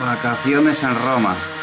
Vacaciones en Roma.